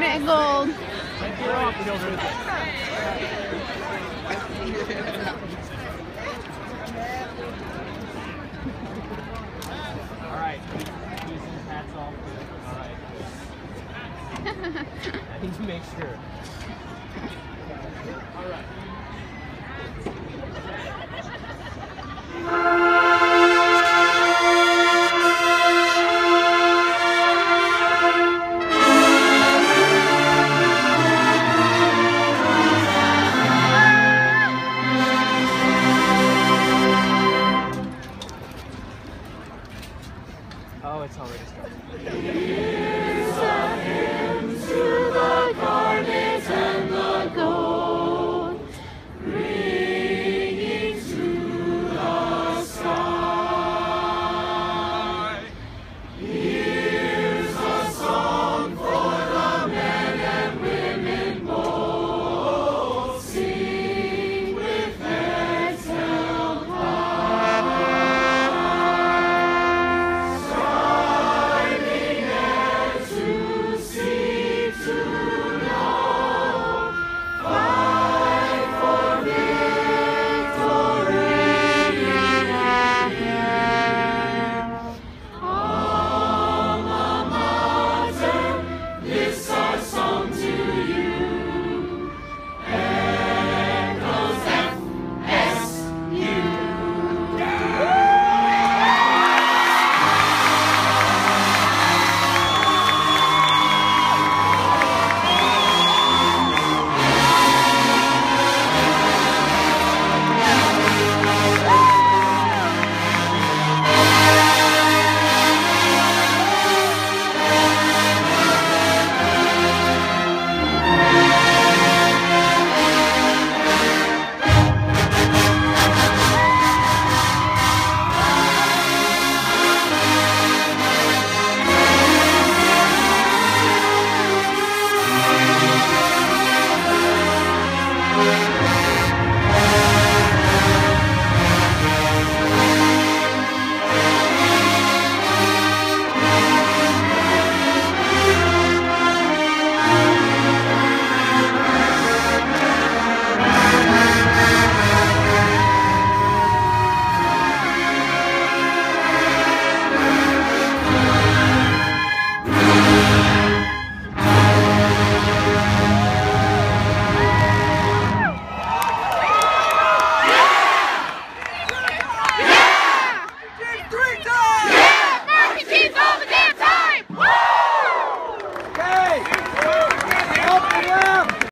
Garnet and gold. All right. Houston's hats off. All right. I need to make sure. All right. Oh, it's already started.